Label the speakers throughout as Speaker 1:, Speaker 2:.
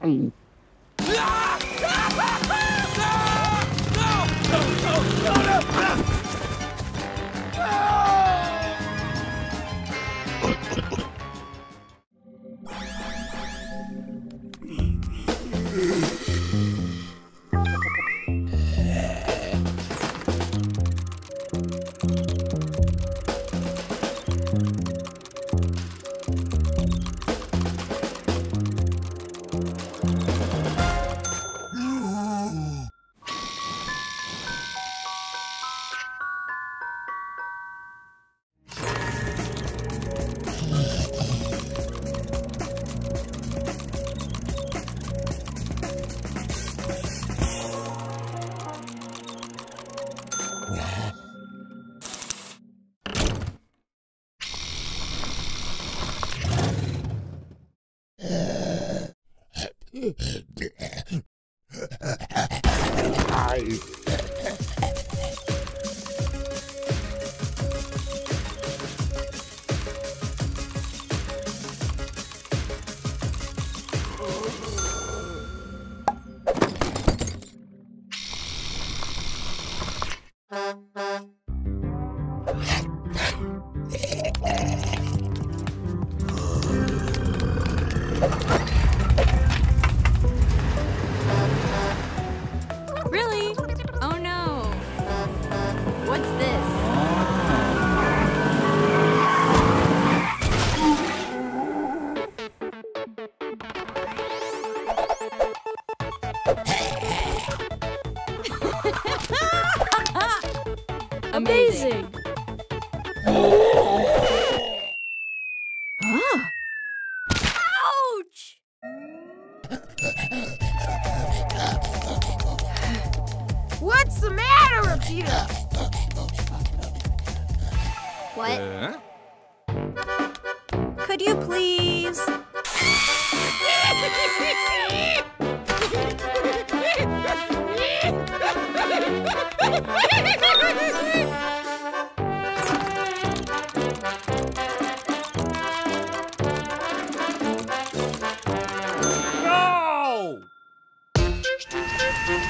Speaker 1: Hey, thanks.
Speaker 2: Really? What's
Speaker 3: the matter, Rapita?
Speaker 2: What?
Speaker 4: Uh,
Speaker 2: Could you please?
Speaker 4: Oh,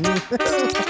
Speaker 2: Nice.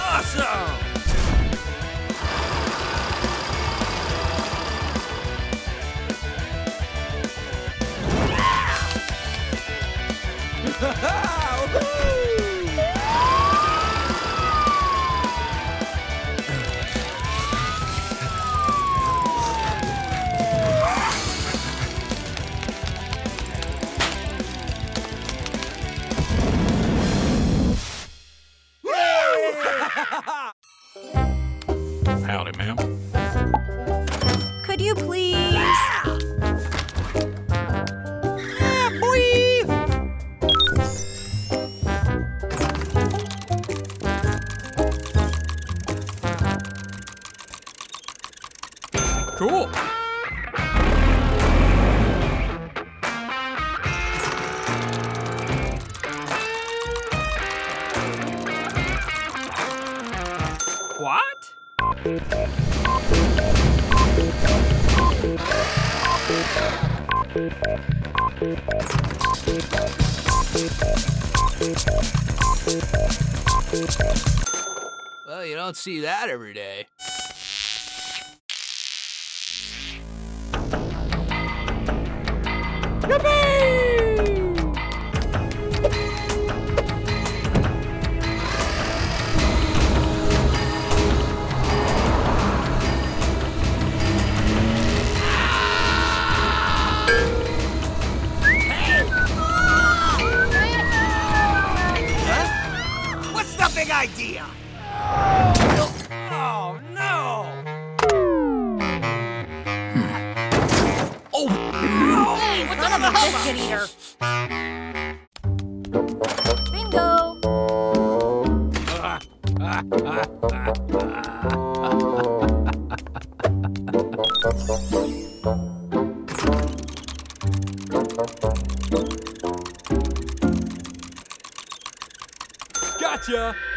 Speaker 4: Awesome!
Speaker 5: Howdy,
Speaker 4: What?
Speaker 6: Well, you don't see that every day.
Speaker 4: What's big idea! Oh, no! Oh!
Speaker 3: Hey, what's up with the biscuit eater?
Speaker 2: Bingo!
Speaker 4: Gotcha!